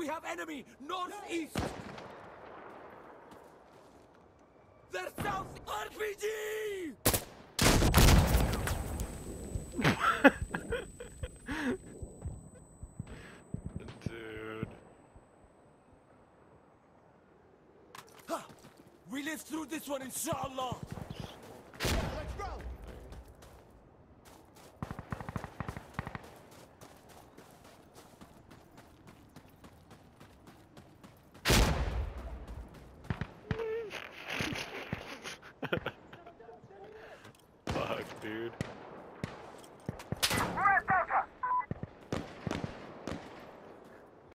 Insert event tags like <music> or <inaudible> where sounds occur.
We have enemy northeast. They're south RPG. Dude. Ha! We live through this one, inshallah. <laughs> Fuck, dude.